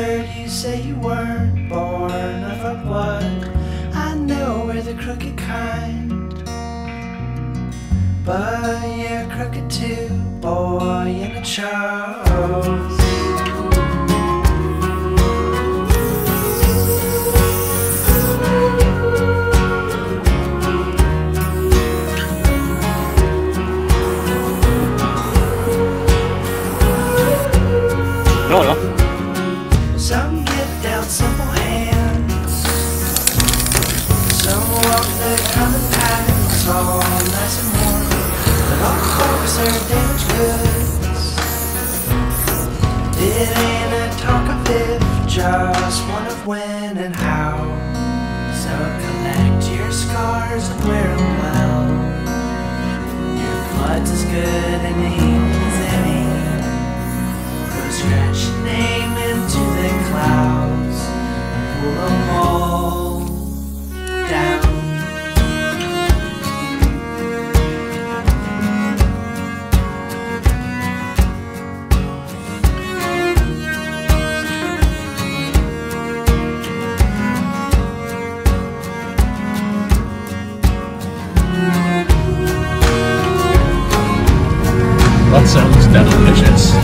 heard you say you weren't born of our blood. I know we're the crooked kind. But you're crooked too, boy in a Charles. Bra då. It ain't a talk of if, just one of when and how. So collect your scars and wear 'em well. Your blood's as good an That sounds delicious.